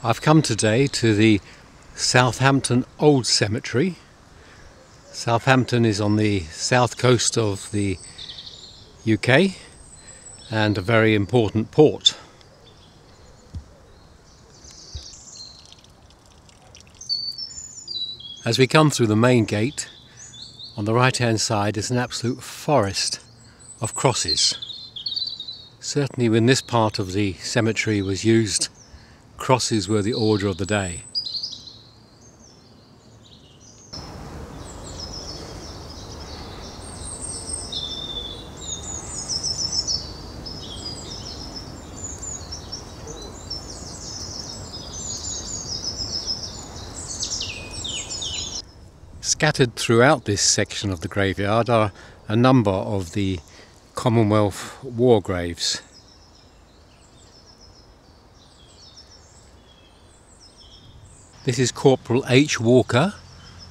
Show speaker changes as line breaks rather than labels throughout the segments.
I've come today to the Southampton Old Cemetery. Southampton is on the south coast of the UK and a very important port. As we come through the main gate, on the right hand side is an absolute forest of crosses. Certainly when this part of the cemetery was used, crosses were the order of the day. Scattered throughout this section of the graveyard are a number of the Commonwealth war graves. This is Corporal H. Walker,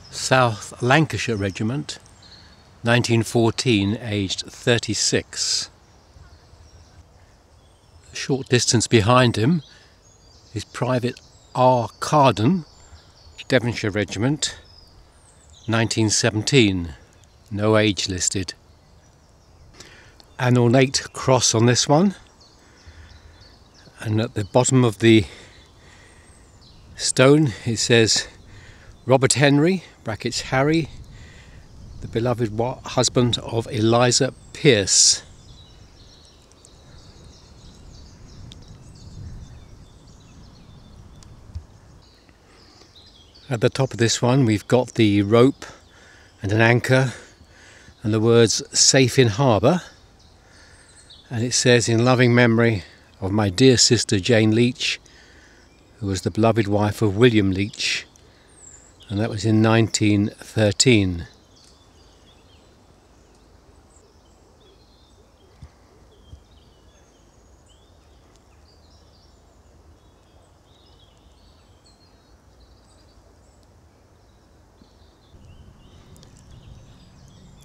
South Lancashire Regiment, 1914, aged 36. A short distance behind him is Private R. Carden, Devonshire Regiment, 1917, no age listed. An ornate cross on this one, and at the bottom of the stone it says Robert Henry, brackets Harry, the beloved husband of Eliza Pierce. At the top of this one we've got the rope and an anchor and the words safe in harbour and it says in loving memory of my dear sister Jane Leach who was the beloved wife of William Leach and that was in 1913.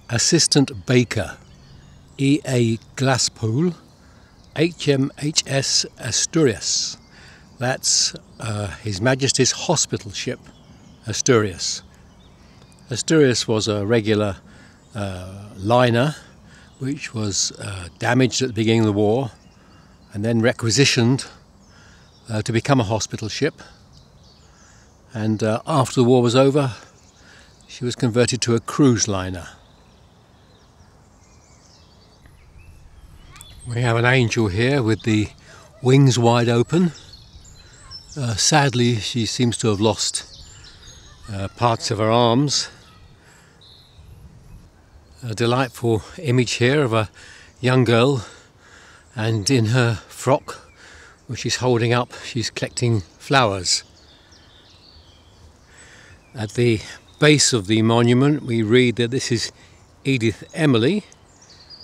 Assistant Baker E.A. Glasspool HMHS Asturias. That's uh, His Majesty's Hospital Ship Asturias. Asturias was a regular uh, liner which was uh, damaged at the beginning of the war and then requisitioned uh, to become a hospital ship. And uh, after the war was over, she was converted to a cruise liner. We have an angel here with the wings wide open. Uh, sadly, she seems to have lost uh, parts of her arms. A delightful image here of a young girl, and in her frock, which she's holding up, she's collecting flowers. At the base of the monument, we read that this is Edith Emily,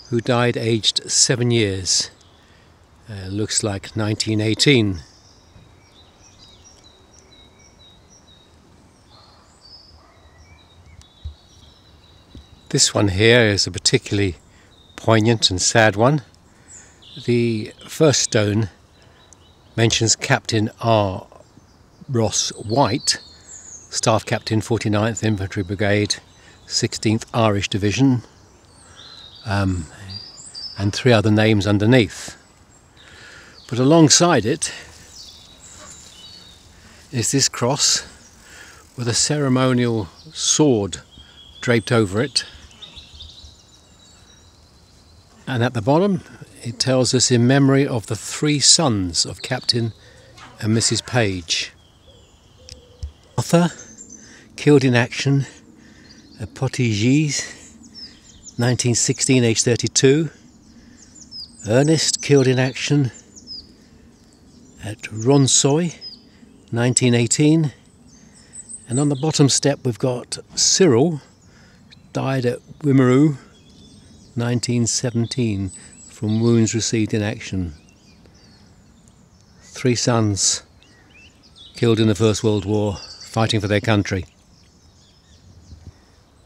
who died aged seven years. Uh, looks like 1918. This one here is a particularly poignant and sad one. The first stone mentions Captain R. Ross White, Staff Captain 49th Infantry Brigade, 16th Irish Division, um, and three other names underneath. But alongside it is this cross with a ceremonial sword draped over it. And at the bottom it tells us in memory of the three sons of Captain and Mrs. Page. Arthur, killed in action at Pottigis, 1916, age 32. Ernest killed in action at Ronsoy, 1918. And on the bottom step, we've got Cyril, died at Wimereux, 1917, from wounds received in action. Three sons killed in the First World War, fighting for their country.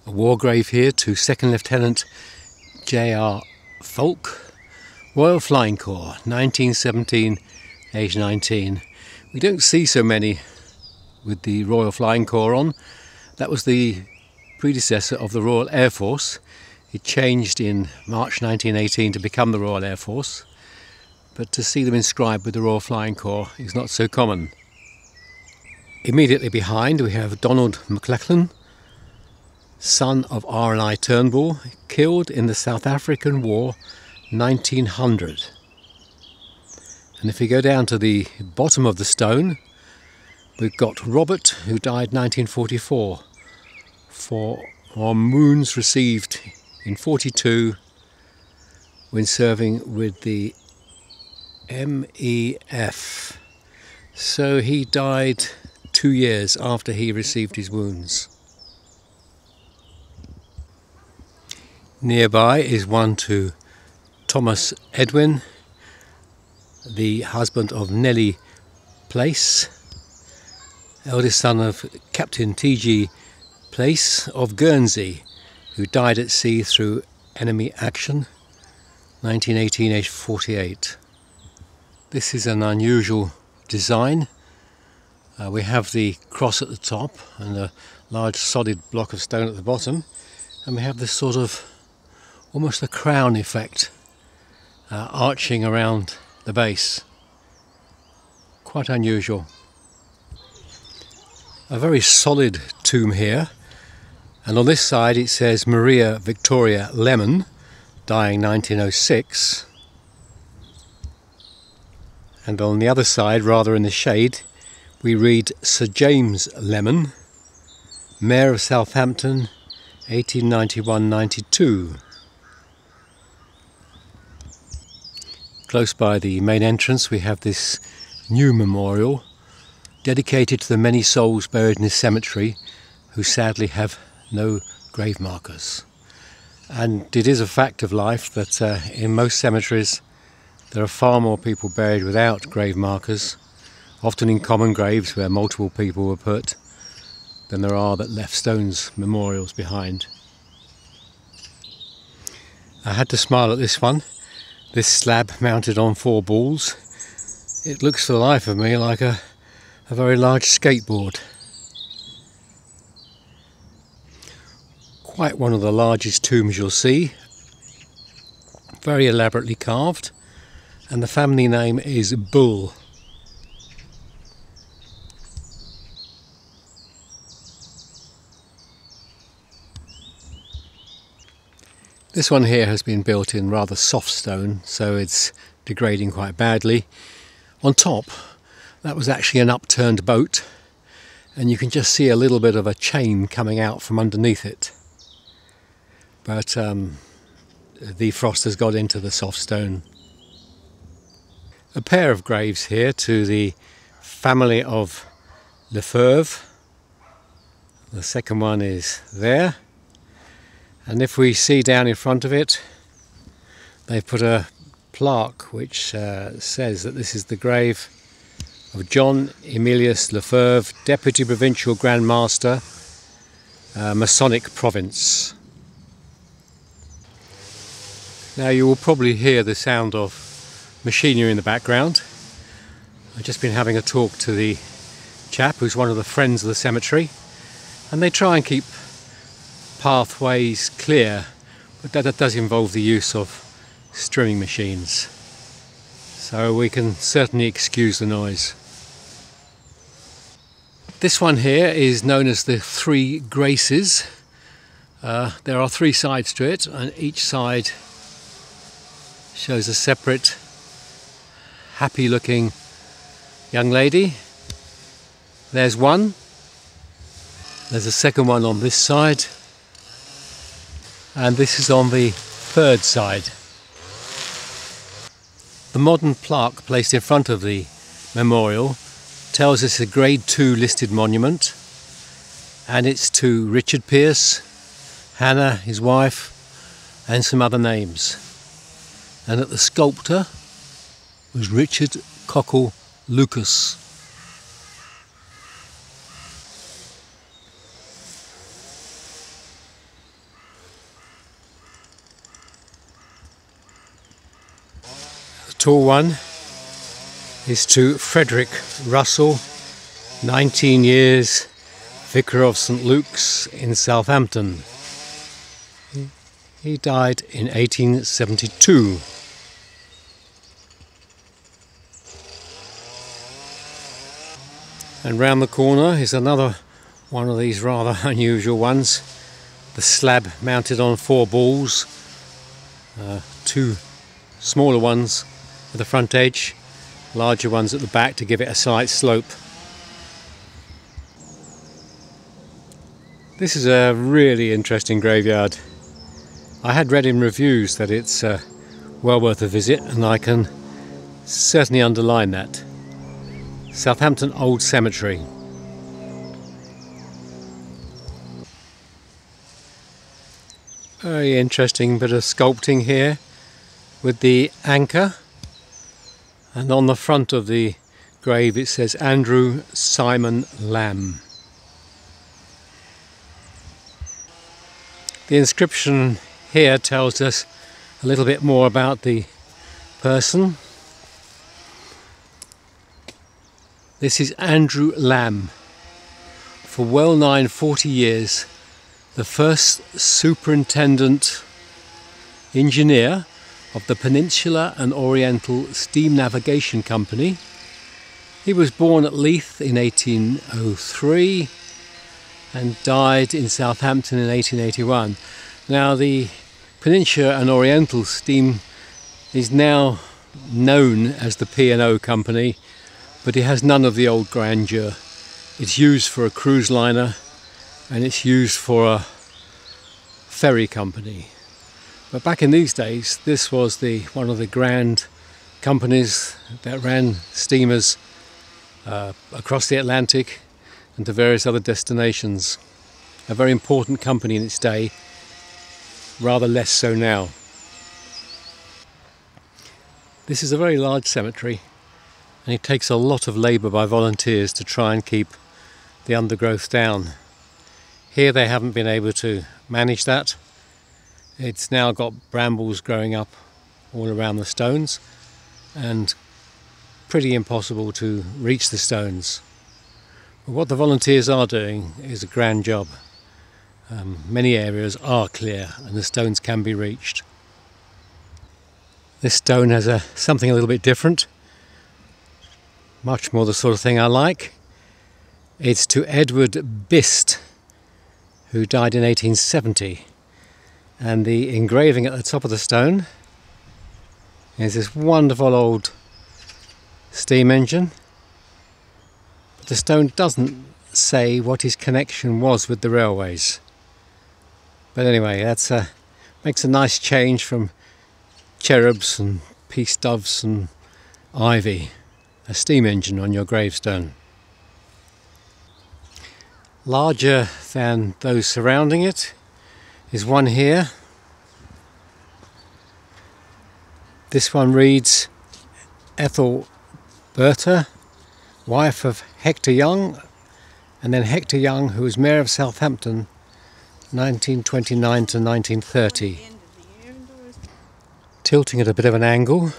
A war grave here to Second Lieutenant J.R. Falk, Royal Flying Corps, 1917, age 19. We don't see so many with the Royal Flying Corps on. That was the predecessor of the Royal Air Force. It changed in March 1918 to become the Royal Air Force, but to see them inscribed with the Royal Flying Corps is not so common. Immediately behind we have Donald McLachlan, son of R&I Turnbull, killed in the South African War 1900. And if we go down to the bottom of the stone, we've got Robert, who died 1944, for our wounds received in 42 when serving with the MEF. So he died two years after he received his wounds. Nearby is one to Thomas Edwin, the husband of Nellie Place, eldest son of Captain T.G. Place of Guernsey, who died at sea through enemy action, 1918 age 48. This is an unusual design. Uh, we have the cross at the top and a large solid block of stone at the bottom, and we have this sort of almost a crown effect uh, arching around the base. Quite unusual. A very solid tomb here. And on this side it says Maria Victoria Lemon, dying 1906. And on the other side, rather in the shade, we read Sir James Lemon, Mayor of Southampton, 1891-92. Close by the main entrance we have this new memorial dedicated to the many souls buried in this cemetery who sadly have no grave markers. And it is a fact of life that uh, in most cemeteries there are far more people buried without grave markers, often in common graves where multiple people were put, than there are that left stones memorials behind. I had to smile at this one this slab mounted on four balls. It looks for the life of me like a, a very large skateboard. Quite one of the largest tombs you'll see. Very elaborately carved. And the family name is Bull. This one here has been built in rather soft stone, so it's degrading quite badly. On top, that was actually an upturned boat, and you can just see a little bit of a chain coming out from underneath it. But um, the frost has got into the soft stone. A pair of graves here to the family of Lefebvre. The second one is there and if we see down in front of it they've put a plaque which uh, says that this is the grave of John Emilius Lefebvre, Deputy Provincial Grand Master, uh, Masonic Province. Now you will probably hear the sound of machinery in the background. I've just been having a talk to the chap who's one of the friends of the cemetery and they try and keep pathways clear, but that, that does involve the use of strimming machines. So we can certainly excuse the noise. This one here is known as the Three Graces. Uh, there are three sides to it, and each side shows a separate, happy looking young lady. There's one. There's a second one on this side and this is on the third side. The modern plaque placed in front of the memorial tells us a grade 2 listed monument and it's to Richard Pearse, Hannah, his wife and some other names and that the sculptor was Richard Cockle Lucas. The tall one is to Frederick Russell, 19 years, Vicar of St Luke's in Southampton. He died in 1872. And round the corner is another one of these rather unusual ones. The slab mounted on four balls, uh, two smaller ones at the front edge, larger ones at the back to give it a slight slope. This is a really interesting graveyard. I had read in reviews that it's uh, well worth a visit and I can certainly underline that. Southampton Old Cemetery. Very interesting bit of sculpting here with the anchor and on the front of the grave it says Andrew Simon Lamb. The inscription here tells us a little bit more about the person. This is Andrew Lamb. For well nigh 40 years, the first superintendent engineer of the Peninsular and Oriental Steam Navigation Company. He was born at Leith in 1803 and died in Southampton in 1881. Now, the Peninsular and Oriental Steam is now known as the P&O company, but it has none of the old grandeur. It's used for a cruise liner and it's used for a ferry company. But back in these days, this was the one of the grand companies that ran steamers uh, across the Atlantic and to various other destinations. A very important company in its day rather less so now. This is a very large cemetery and it takes a lot of labour by volunteers to try and keep the undergrowth down. Here they haven't been able to manage that. It's now got brambles growing up all around the stones and pretty impossible to reach the stones. But what the volunteers are doing is a grand job. Um, many areas are clear and the stones can be reached. This stone has a, something a little bit different, much more the sort of thing I like. It's to Edward Bist, who died in 1870. And the engraving at the top of the stone is this wonderful old steam engine. But the stone doesn't say what his connection was with the railways. But anyway, that's a makes a nice change from cherubs and peace doves and ivy. A steam engine on your gravestone. Larger than those surrounding it is one here. This one reads Ethel Berta, wife of Hector Young, and then Hector Young, who was Mayor of Southampton 1929 to 1930. Tilting at a bit of an angle.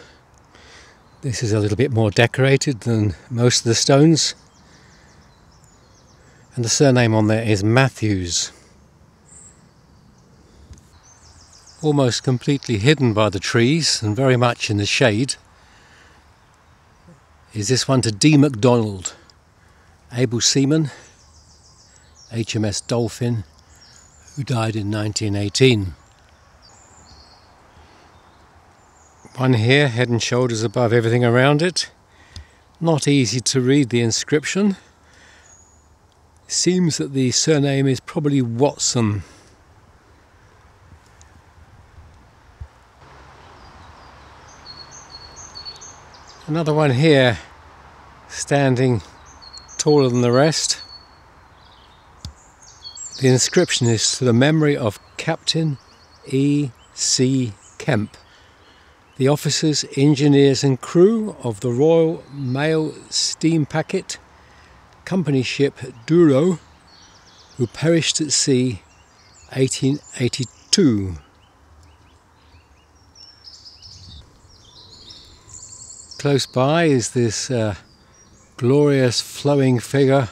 This is a little bit more decorated than most of the stones. And the surname on there is Matthews. Almost completely hidden by the trees and very much in the shade is this one to D. MacDonald, able seaman, HMS Dolphin, who died in 1918. One here, head and shoulders above everything around it. Not easy to read the inscription. Seems that the surname is probably Watson. Another one here, standing taller than the rest. The inscription is to the memory of Captain E. C. Kemp, the officers, engineers, and crew of the Royal Mail Steam Packet company ship Douro, who perished at sea 1882. close by is this uh, glorious flowing figure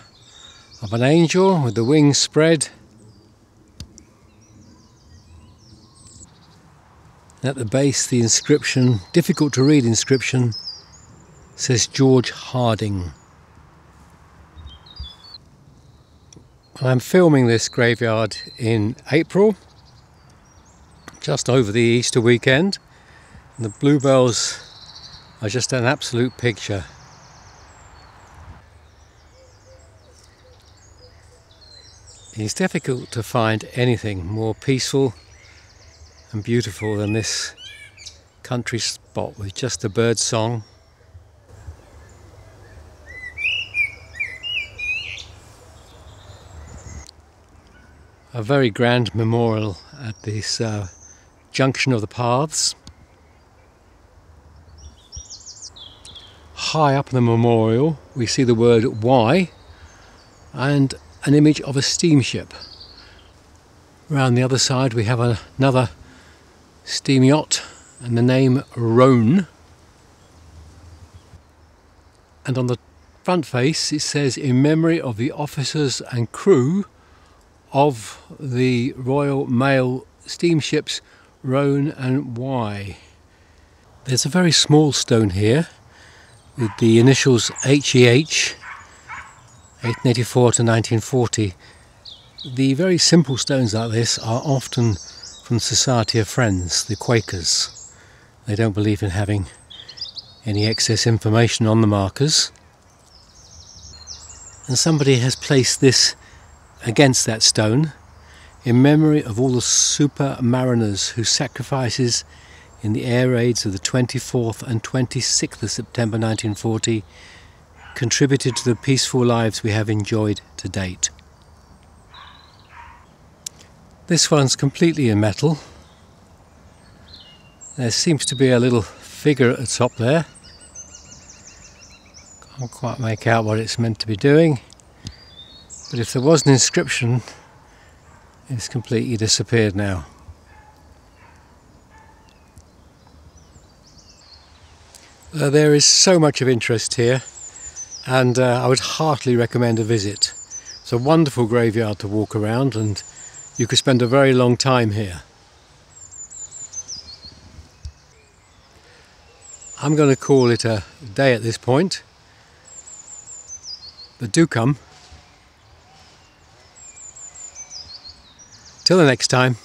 of an angel with the wings spread. At the base, the inscription, difficult to read inscription, says George Harding. I'm filming this graveyard in April, just over the Easter weekend. And the bluebells are just an absolute picture. It's difficult to find anything more peaceful and beautiful than this country spot with just a bird song a very grand memorial at this uh, junction of the paths. High up in the memorial we see the word Wye and an image of a steamship. Around the other side we have another steam yacht and the name Rhone. And on the front face it says in memory of the officers and crew of the Royal Mail steamships Rhone and Wye. There's a very small stone here with the initials HEH 1884 to 1940. The very simple stones like this are often from Society of Friends, the Quakers. They don't believe in having any excess information on the markers. And somebody has placed this against that stone in memory of all the super mariners whose sacrifices in the air raids of the 24th and 26th of September 1940 contributed to the peaceful lives we have enjoyed to date. This one's completely in metal. There seems to be a little figure at the top there. Can't quite make out what it's meant to be doing. But if there was an inscription, it's completely disappeared now. Uh, there is so much of interest here and uh, I would heartily recommend a visit. It's a wonderful graveyard to walk around and you could spend a very long time here. I'm going to call it a day at this point, but do come Till the next time.